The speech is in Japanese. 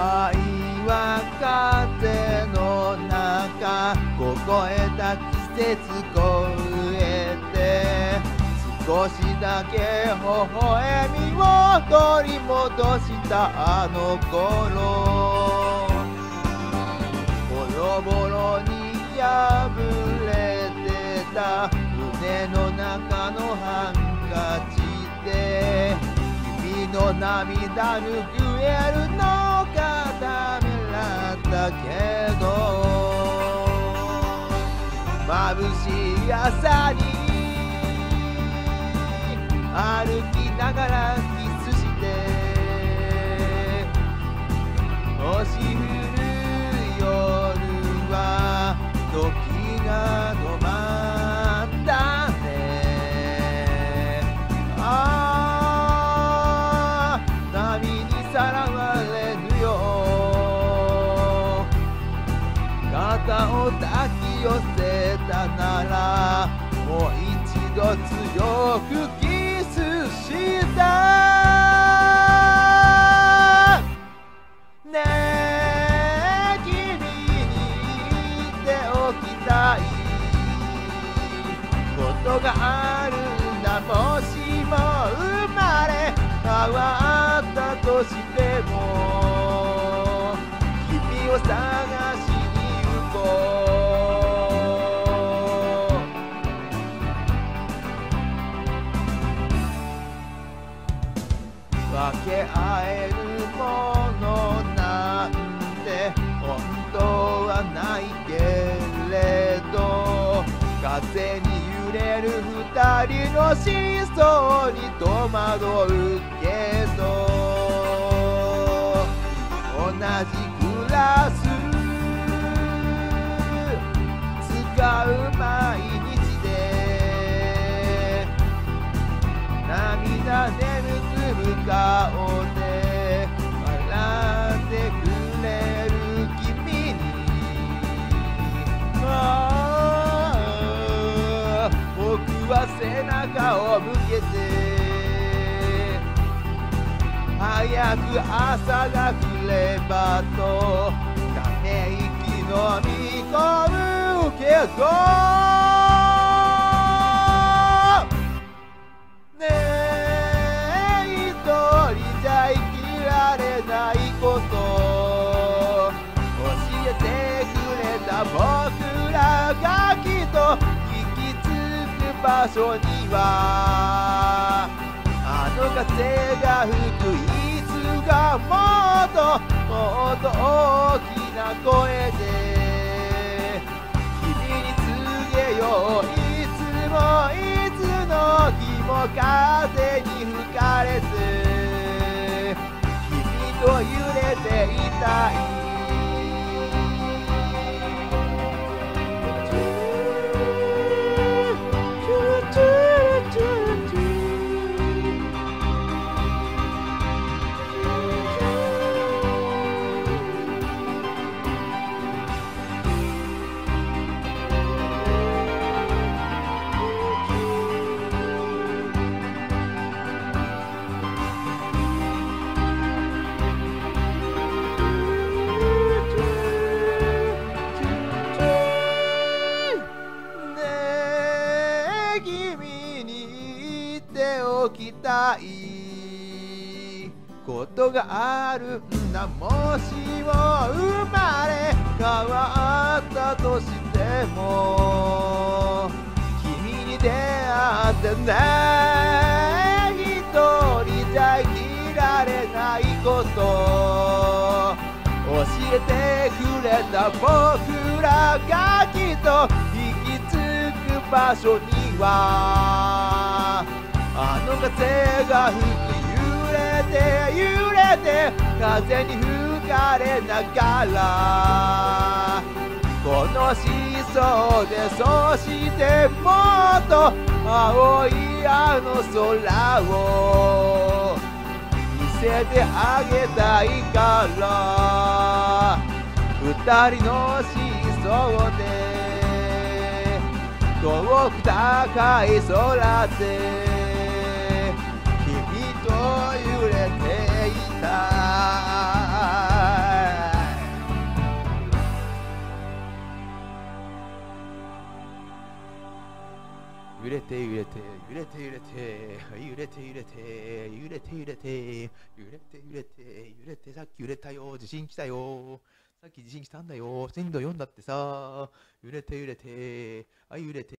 愛は風の中凍えた季節越えて少しだけ微笑みを取り戻したあの頃。ボロボロに破れてた胸の中のハンカチで君の涙拭えるの朝にを抱き寄せたならもう一度強くキスした。ねえ君に言っておきたいことがあるんだ。もしも生まれ変わったとしても分け合えるものなんて本当はないけれど風に揺れる二人の真相に戸惑うけど同じクラス使う毎日で涙では背中を向けて。早く朝が来ればとため息のみ込むけど場所にはあの風が吹くいつがもっともっと大きな声で君に告げよういつもいつの日も風にに言っておきたいことがあるんだもしも生まれ変わったとしても君に出会ってね一人じゃ生きられないこと。教えてくれた僕らがきっと行き着く場所には。あの風が吹く揺れて揺れて風に吹かれながらこのシーソーでそしてもっと青いあの空を見せてあげたいから二人のシーソーで遠く高い空でていた揺れて揺れて揺れて揺れて揺れて揺れて揺れて揺れて揺れて揺れて揺れてさっき揺れたよ地震来たよ。さっき地震来たんだよ。震度4だってさ。揺れて揺れてあ揺れて。